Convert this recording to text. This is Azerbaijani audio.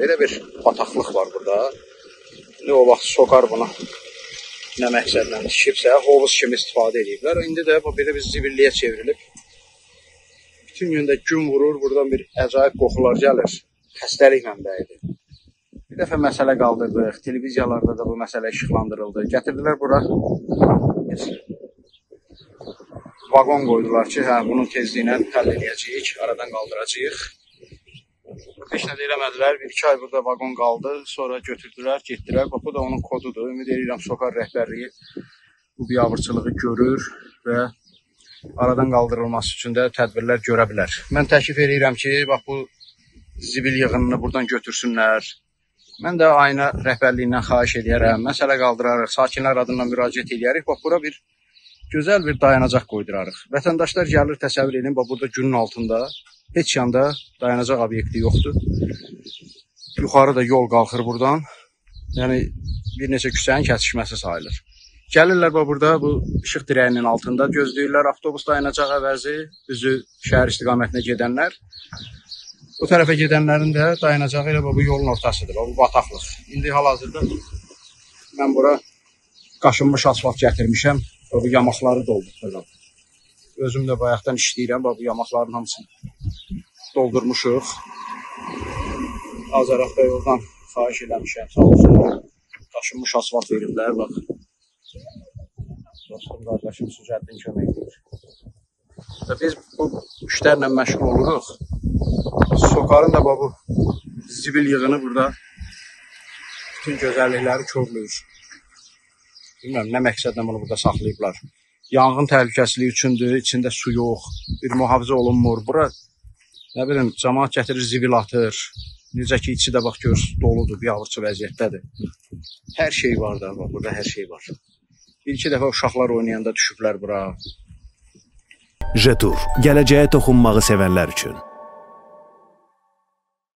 Belə bir bataqlıq var burada. İndi o vaxt sokar buna nə məqsədlə tikibsə, hovuz kimi istifadə ediblər. İndi də bu belə bir zibilliyə çevrilib. Bütün gün də gün vurur, buradan bir əcaib qoxular gəlir. Xəstəlik mənbəyidir. Bir dəfə məsələ qaldırdıq. Televiziyalarda da bu məsələ işıqlandırıldı. Gətirdilər bura vaqon qoydular ki, hə, bunun tezliyi ilə həll edəcəyik, aradan qaldıracağıq. Heç nə eləmədilər. Bir iki ay burada vaqon qaldı. Sonra götürdülər, getdilər. Bax bu da onun kodudur. Ümid edirəm Sokar rəhbərliyi bu biabırçılığı görür və aradan qaldırılması üçün də tədbirlər görə bilər. Mən təklif edirəm ki, bax bu zibil yığınını buradan götürsünlər. Mən də ayna rəhbərliyindən xahiş edərəm. Məsələ qaldırarıq, sakinlər adından müraciət edərik. Bax bura bir gözəl bir dayanacaq qoydurarıq. Vətəndaşlar gəlir təsəvvür edin, bax burada günün altında Heç yanda dayanacaq obyekti yoxdur. Yuxarı da yol qalxır buradan. Yəni bir neçə küçənin kəsişməsi sayılır. Gəlirlər bax burada bu işıq dirəyinin altında gözləyirlər avtobus dayanacaq əvəzi düzü şəhər istiqamətinə gedənlər. Bu tərəfə gedənlərin də dayanacağı elə bu yolun ortasıdır. Bu bataqlıq. İndi hal-hazırda mən bura qaşınmış asfalt gətirmişəm. Bu yamaqları doldurduram. Özüm də bayaqdan işləyirəm. Bu yamaqların hamısını doldurmuşuq. Azəraq da yoldan xahiş eləmişəm, sağ olsun. Daşınmış asfalt veriblər, bax. Dostum, qardaşım Süzəddin kömək edir. Və biz bu işlərlə məşğul oluruq. Sokarın da bu zibil yığını burada bütün gözəllikləri körlüyür. Bilmirəm, nə məqsədlə bunu burada saxlayıblar. Yanğın təhlükəsizliyi üçündür, içində su yox, bir mühafizə olunmur. Bura Nə bilim, cəmaət gətirir zibil atır. Necə ki, içi də bax gör, doludur, biabırçı vəziyyətdədir. Hər şey var da, bax, burada hər şey var. Bir-iki dəfə uşaqlar oynayanda düşüblər bura. Jetur, gələcəyə toxunmağı sevənlər üçün.